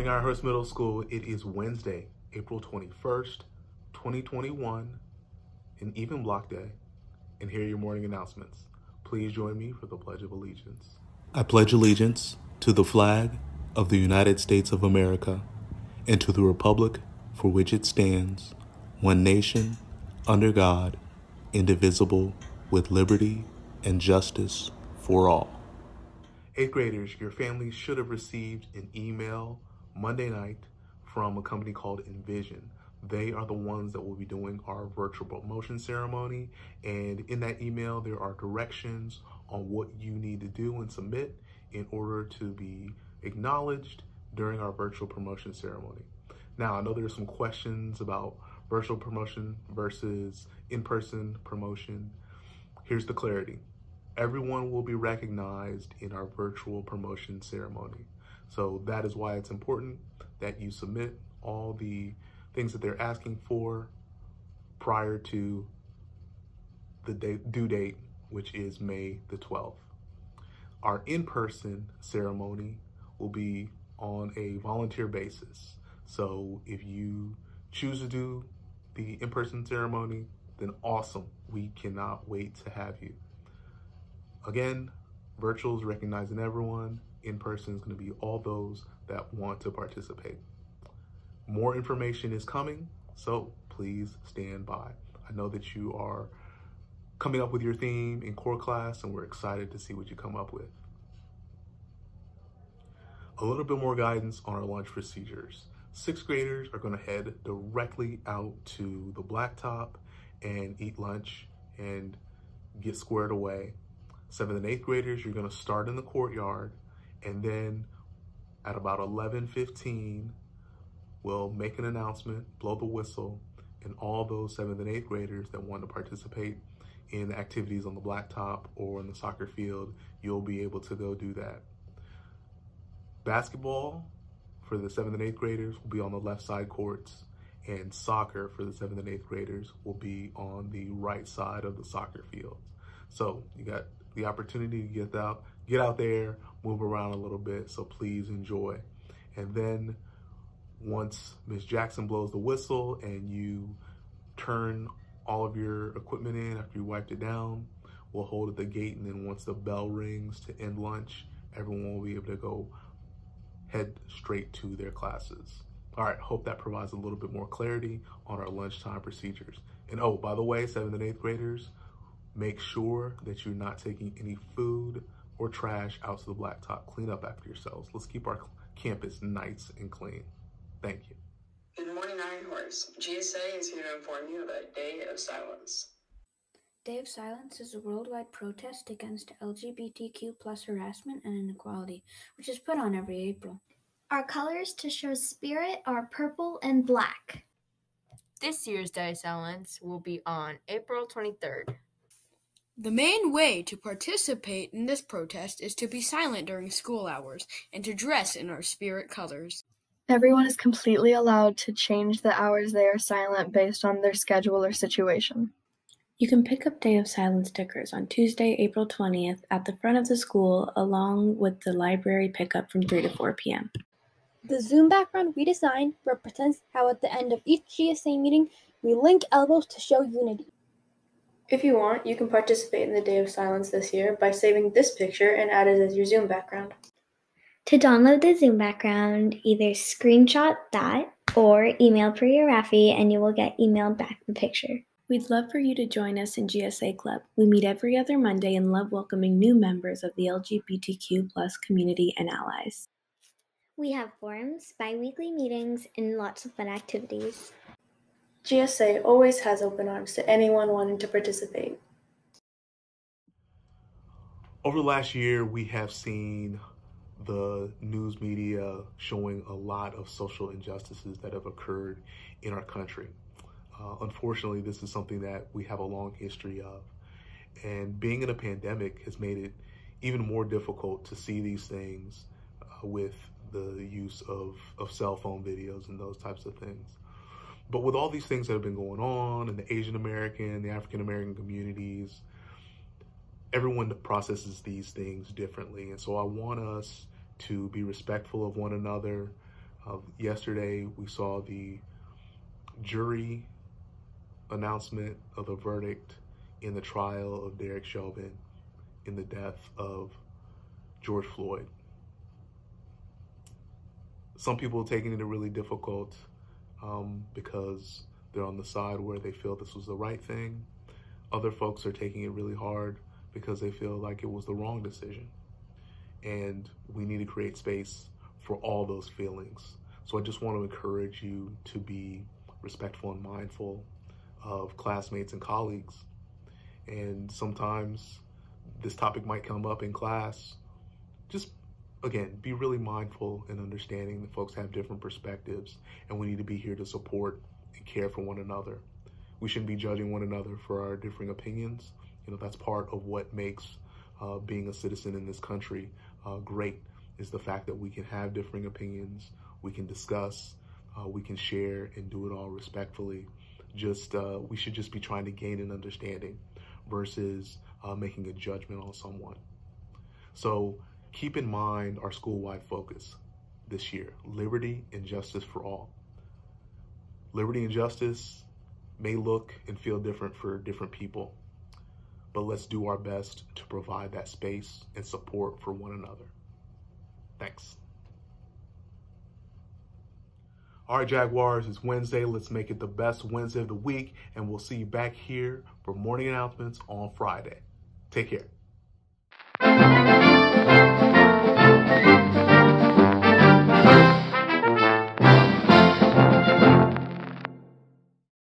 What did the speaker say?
morning, Iron Horse Middle School. It is Wednesday, April 21st, 2021, an even block day. And here are your morning announcements. Please join me for the Pledge of Allegiance. I pledge allegiance to the flag of the United States of America and to the republic for which it stands, one nation, under God, indivisible, with liberty and justice for all. Eighth graders, your family should have received an email Monday night from a company called Envision. They are the ones that will be doing our virtual promotion ceremony. And in that email, there are directions on what you need to do and submit in order to be acknowledged during our virtual promotion ceremony. Now, I know there's some questions about virtual promotion versus in-person promotion. Here's the clarity. Everyone will be recognized in our virtual promotion ceremony. So that is why it's important that you submit all the things that they're asking for prior to the date, due date, which is May the 12th. Our in-person ceremony will be on a volunteer basis. So if you choose to do the in-person ceremony, then awesome. We cannot wait to have you. Again, virtual is recognizing everyone. In-person is going to be all those that want to participate. More information is coming, so please stand by. I know that you are coming up with your theme in core class, and we're excited to see what you come up with. A little bit more guidance on our lunch procedures. Sixth graders are going to head directly out to the blacktop and eat lunch and get squared away. Seventh and eighth graders, you're going to start in the courtyard and then at about 11:15 we'll make an announcement, blow the whistle, and all those seventh and eighth graders that want to participate in activities on the blacktop or in the soccer field, you'll be able to go do that. Basketball for the seventh and eighth graders will be on the left side courts and soccer for the seventh and eighth graders will be on the right side of the soccer fields. So you got the opportunity to get out, get out there, move around a little bit. So please enjoy. And then once Miss Jackson blows the whistle and you turn all of your equipment in after you wiped it down, we'll hold at the gate. And then once the bell rings to end lunch, everyone will be able to go head straight to their classes. All right, hope that provides a little bit more clarity on our lunchtime procedures. And oh, by the way, seventh and eighth graders, make sure that you're not taking any food or trash out to the blacktop. Clean up after yourselves. Let's keep our campus nice and clean. Thank you. Good morning, Iron Horse. GSA is here to inform you about Day of Silence. Day of Silence is a worldwide protest against LGBTQ plus harassment and inequality, which is put on every April. Our colors to show spirit are purple and black. This year's Day of Silence will be on April 23rd. The main way to participate in this protest is to be silent during school hours and to dress in our spirit colors. Everyone is completely allowed to change the hours they are silent based on their schedule or situation. You can pick up Day of Silence stickers on Tuesday, April 20th at the front of the school, along with the library pickup from 3 to 4 p.m. The Zoom background we designed represents how at the end of each GSA meeting, we link elbows to show unity. If you want, you can participate in the Day of Silence this year by saving this picture and add it as your Zoom background. To download the Zoom background, either screenshot that or email Priya Raffi and you will get emailed back the picture. We'd love for you to join us in GSA Club. We meet every other Monday and love welcoming new members of the LGBTQ plus community and allies. We have forums, bi weekly meetings, and lots of fun activities. GSA always has open arms to anyone wanting to participate. Over the last year, we have seen the news media showing a lot of social injustices that have occurred in our country. Uh, unfortunately, this is something that we have a long history of. And being in a pandemic has made it even more difficult to see these things uh, with the use of, of cell phone videos and those types of things. But with all these things that have been going on in the Asian American, the African American communities, everyone processes these things differently. And so I want us to be respectful of one another, Uh, yesterday, we saw the jury announcement of the verdict in the trial of Derek Chauvin in the death of George Floyd. Some people taking it really difficult um, because they're on the side where they feel this was the right thing. Other folks are taking it really hard because they feel like it was the wrong decision. And we need to create space for all those feelings. So I just want to encourage you to be respectful and mindful of classmates and colleagues. And sometimes this topic might come up in class. Just again, be really mindful and understanding that folks have different perspectives and we need to be here to support and care for one another. We shouldn't be judging one another for our differing opinions. You know, that's part of what makes uh, being a citizen in this country uh, great is the fact that we can have differing opinions, we can discuss, uh, we can share and do it all respectfully. Just, uh, we should just be trying to gain an understanding versus uh, making a judgment on someone. So keep in mind our school-wide focus this year, liberty and justice for all. Liberty and justice may look and feel different for different people, but let's do our best to provide that space and support for one another. Thanks. All right, Jaguars, it's Wednesday. Let's make it the best Wednesday of the week, and we'll see you back here for morning announcements on Friday. Take care.